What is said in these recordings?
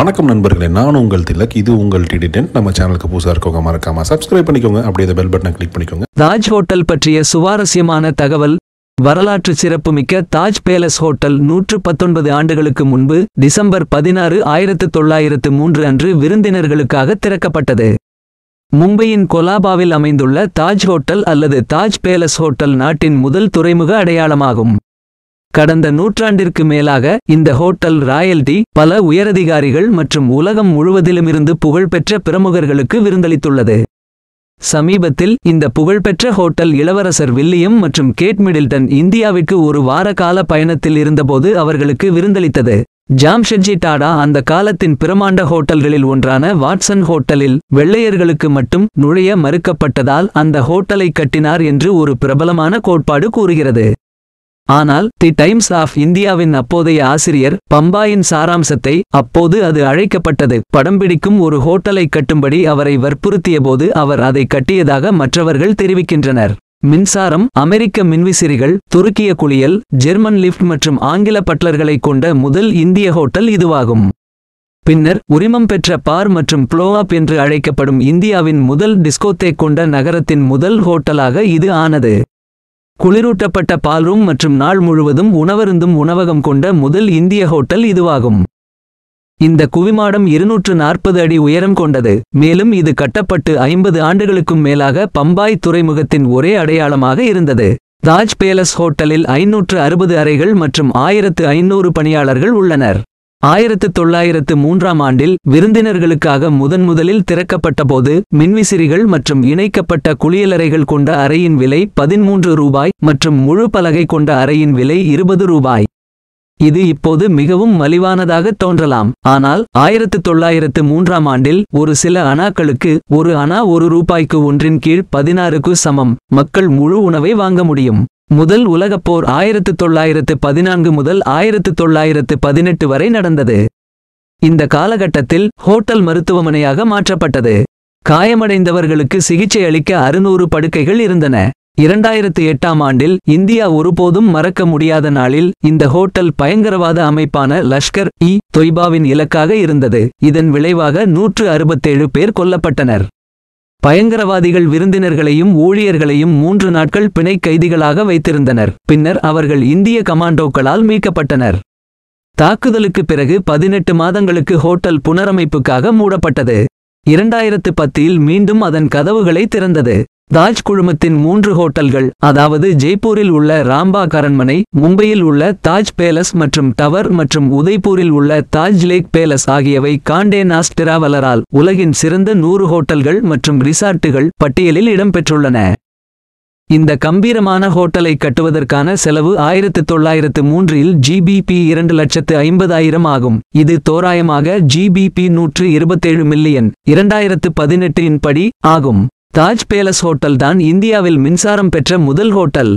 வணக்கம் நண்பர்களே நான் உங்கள் திலக். இது உங்கள் டிடிடென்ட் நம்ம சேனலுக்கு புதுசாக இருக்கவங்க மறக்காம சப்ஸ்கிரைப் பண்ணிக்கோங்க. அப்படியே இந்த பெல் பட்டனை கிளிக் பண்ணிக்கோங்க. தாஜ் ஹோட்டல் பற்றிய சுவாரஸ்யமான தகவல் வரலாற்று சிறப்புமிக்க தாஜ் பேலஸ் ஹோட்டல் நூற்று பத்தொன்பது ஆண்டுகளுக்கு முன்பு டிசம்பர் பதினாறு ஆயிரத்து தொள்ளாயிரத்து மூன்று அன்று விருந்தினர்களுக்காக திறக்கப்பட்டது. மும்பையின் கொலாபாவில் அமைந்துள்ள தாஜ் ஹோட்டல் அல்லது தாஜ் பேலஸ் ஹோட்டல் நாட்டின் முதல் துறைமுக அடையாளமாகும். கடந்த நூற்றாண்டிற்கு மேலாக இந்த ஹோட்டல் ராயல்டி பல உயரதிகாரிகள் மற்றும் உலகம் முழுவதிலுமிருந்து புகழ்பெற்ற பிரமுகர்களுக்கு விருந்தளித்துள்ளது. சமீபத்தில் இந்த புகழ்பெற்ற ஹோட்டல் இளவரசர் வில்லியம் மற்றும் கேட் மிடில்டன் இந்தியாவிற்கு ஒரு வார கால பயணத்தில் இருந்தபோது அவர்களுக்கு விருந்தளித்தது. ஜாம்ஷெட்ஜி டாடா அந்த காலத்தின் பிரமாண்ட ஹோட்டல்களில் ஒன்றான வாட்சன் ஹோட்டலில் வெள்ளையர்களுக்கு மட்டும் நுழைய மறுக்கப்பட்டதால் அந்த ஹோட்டலை கட்டினார் என்று ஒரு பிரபலமான கோட்பாடு கூறுகிறது. ஆனால் தி டைம்ஸ் ஆஃப் இந்தியாவின் அப்போதைய ஆசிரியர் பம்பாயின் சாராம்சத்தை அப்போது அது அழைக்கப்பட்டது. படம் பிடிக்கும் ஒரு ஹோட்டலை கட்டும்படி அவரை வற்புறுத்தியபோது அவர் அதை கட்டியதாக மற்றவர்கள் தெரிவிக்கின்றனர். மின்சாரம் அமெரிக்க மின்விசிறிகள் துருக்கிய குளியல் ஜெர்மன் லிஃப்ட் மற்றும் ஆங்கில பட்லர்களை கொண்ட முதல் இந்திய ஹோட்டல் இதுவாகும். பின்னர் உரிமம் பெற்ற பார் மற்றும் ப்ளோஅப் என்று அழைக்கப்படும் இந்தியாவின் முதல் டிஸ்கோத்தே கொண்ட நகரத்தின் முதல் ஹோட்டலாக இது ஆனது. குளிரூட்டப்பட்ட பால்ரூம் மற்றும் நாள் முழுவதும் உணவருந்தும் உணவகம் கொண்ட முதல் இந்திய ஹோட்டல் இதுவாகும். இந்த குவிமாடம் இருநூற்று நாற்பது அடி உயரம் கொண்டது. மேலும் இது கட்டப்பட்டு ஐம்பது ஆண்டுகளுக்கும் மேலாக பம்பாய் துறைமுகத்தின் ஒரே அடையாளமாக இருந்தது. தாஜ் பேலஸ் ஹோட்டலில் ஐநூற்று அறுபது அறைகள் மற்றும் ஆயிரத்து ஐநூறு பணியாளர்கள் உள்ளனர். ஆயிரத்து தொள்ளாயிரத்து மூன்றாம் ஆண்டில் விருந்தினர்களுக்காக முதன் முதலில் திறக்கப்பட்டபோது மின்விசிறிகள் மற்றும் இணைக்கப்பட்ட குளியலறைகள் கொண்ட அறையின் விலை பதிமூன்று ரூபாய் மற்றும் முழு பலகை கொண்ட அறையின் விலை இருபது ரூபாய். இது இப்போது மிகவும் மலிவானதாக தோன்றலாம். ஆனால் ஆயிரத்து தொள்ளாயிரத்து மூன்றாம் ஆண்டில் ஒரு சில அணாக்களுக்கு ஒரு அணா ஒரு ரூபாய்க்கு ஒன்றின் கீழ் பதினாறுக்கு சமம். மக்கள் முழு உணவை வாங்க முடியும். முதல் உலகப் போர் ஆயிரத்து தொள்ளாயிரத்து பதினான்கு முதல் ஆயிரத்து தொள்ளாயிரத்து பதினெட்டு வரை நடந்தது. இந்த காலகட்டத்தில் ஹோட்டல் மருத்துவமனையாக மாற்றப்பட்டது. காயமடைந்தவர்களுக்கு சிகிச்சை அளிக்க அறுநூறு படுக்கைகள் இருந்தன. இரண்டாயிரத்து எட்டாம் ஆண்டில் இந்தியா ஒருபோதும் மறக்க முடியாத நாளில் இந்த ஹோட்டல் பயங்கரவாத அமைப்பான லஷ்கர் இ தொய்பாவின் இலக்காக இருந்தது. இதன் விளைவாக நூற்று அறுபத்தேழு பேர் கொல்லப்பட்டனர். பயங்கரவாதிகள் விருந்தினர்களையும் ஊழியர்களையும் மூன்று நாட்கள் பிணை கைதிகளாக வைத்திருந்தனர். பின்னர் அவர்கள் இந்திய கமாண்டோக்களால் மீட்கப்பட்டனர். தாக்குதலுக்கு பிறகு பதினெட்டு மாதங்களுக்கு ஹோட்டல் புனரமைப்புக்காக மூடப்பட்டது. இரண்டாயிரத்து பத்தில் மீண்டும் அதன் கதவுகளை திறந்தது. தாஜ் குழுமத்தின் மூன்று ஹோட்டல்கள் அதாவது ஜெய்ப்பூரில் உள்ள ராம்பாக் அரண்மனை மும்பையில் உள்ள தாஜ் பேலஸ் மற்றும் டவர் மற்றும் உதய்பூரில் உள்ள தாஜ் லேக் பேலஸ் ஆகியவை காண்டே டிராவலரால் உலகின் சிறந்த நூறு ஹோட்டல்கள் மற்றும் ரிசார்ட்டுகள் பட்டியலில் இடம்பெற்றுள்ளன. இந்த கம்பீரமான ஹோட்டலை கட்டுவதற்கான செலவு ஆயிரத்து தொள்ளாயிரத்து மூன்றில் ஜிபிபி இரண்டு லட்சத்து ஐம்பதாயிரம் ஆகும். இது தோராயமாக ஜிபிபி நூற்று இருபத்தேழு மில்லியன் இரண்டாயிரத்து பதினெட்டின் படி ஆகும். தாஜ் பேலஸ் ஹோட்டல் தான் இந்தியாவில் மின்சாரம் பெற்ற முதல் ஹோட்டல்.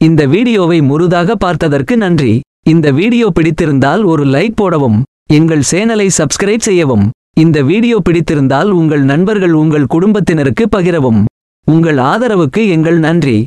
இந்த வீடியோவை முழுதாக பார்த்ததற்கு நன்றி. இந்த வீடியோ பிடித்திருந்தால் ஒரு லைக் போடவும் எங்கள் சேனலை சப்ஸ்கிரைப் செய்யவும். இந்த வீடியோ பிடித்திருந்தால் உங்கள் நண்பர்கள் உங்கள் குடும்பத்தினருக்கு பகிரவும். உங்கள் ஆதரவுக்கு எங்கள் நன்றி.